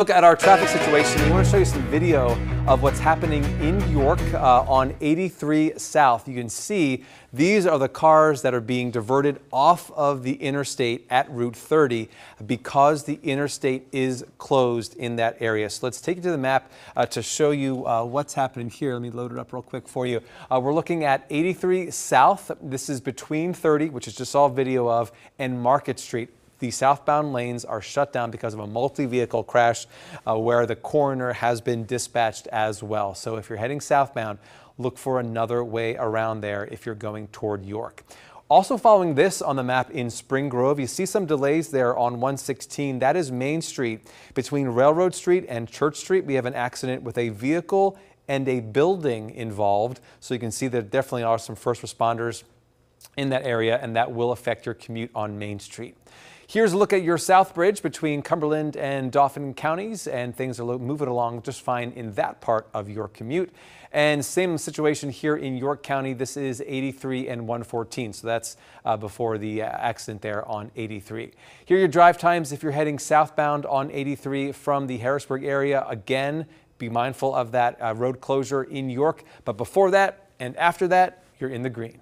Look at our traffic situation. We want to show you some video of what's happening in York uh, on 83 South. You can see these are the cars that are being diverted off of the interstate at Route 30 because the interstate is closed in that area. So let's take you to the map uh, to show you uh, what's happening here. Let me load it up real quick for you. Uh, we're looking at 83 South. This is between 30, which is just all video of, and Market Street the southbound lanes are shut down because of a multi-vehicle crash uh, where the coroner has been dispatched as well. So if you're heading southbound, look for another way around there if you're going toward York. Also following this on the map in Spring Grove, you see some delays there on 116. That is Main Street. Between Railroad Street and Church Street, we have an accident with a vehicle and a building involved. So you can see there definitely are some first responders in that area, and that will affect your commute on Main Street. Here's a look at your South Bridge between Cumberland and Dauphin counties, and things are moving along just fine in that part of your commute. And same situation here in York County. This is 83 and 114, so that's uh, before the uh, accident there on 83. Here are your drive times if you're heading southbound on 83 from the Harrisburg area. Again, be mindful of that uh, road closure in York, but before that and after that, you're in the green.